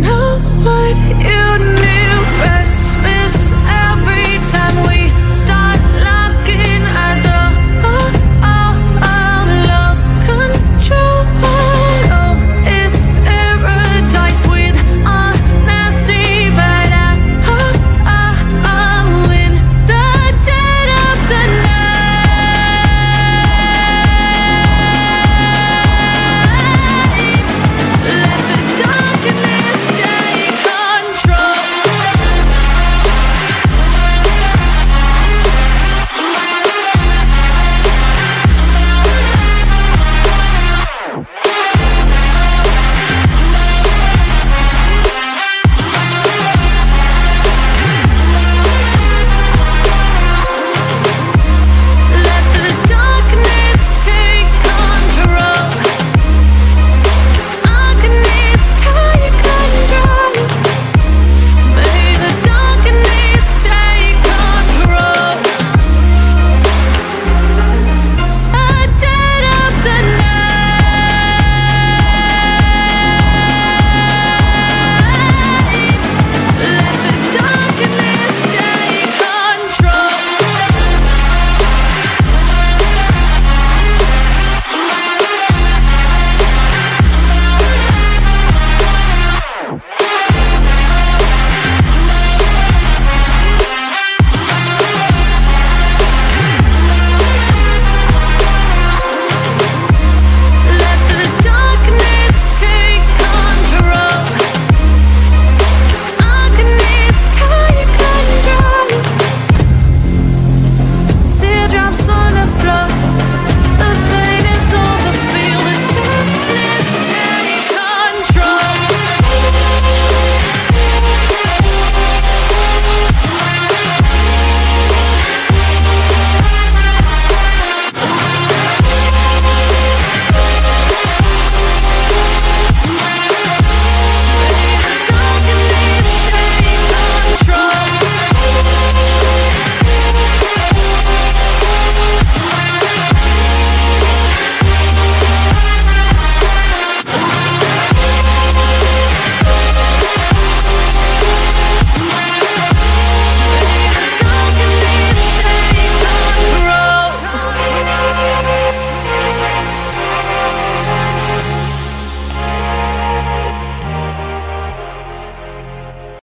know what you need, Restless.